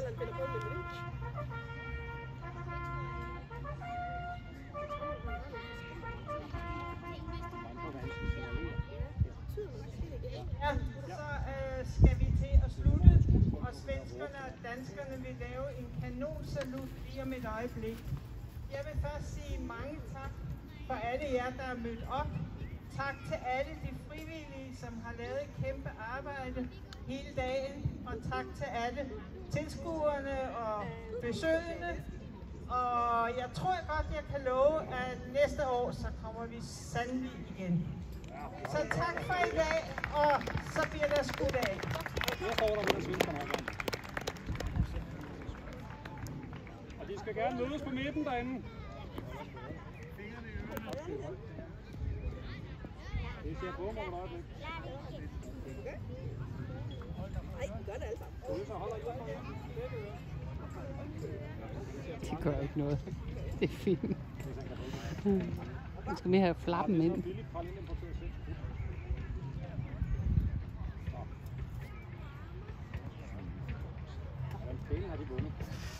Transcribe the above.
middelalderen finder på med link. Ja, så øh, skal vi til at slutte, og svenskerne og danskerne vil lave en kanonsalut lige om et øjeblik. Jeg vil først sige mange tak for alle jer, der er mødt op. Tak til alle de frivillige, som har lavet et kæmpe arbejde hele dagen. Og tak til alle tilskuerne og besøgende. Og jeg tror godt, jeg kan love, at næste år, så kommer vi sandelig igen. Så tak for i dag, og så bliver der skudt af. Og de skal gerne mødes på midten derinde. Det ser på mig et øjeblik. det vi det Det gør ikke noget. Det er fint. Jeg skal mere have flappen ind. Hvordan har de vundet?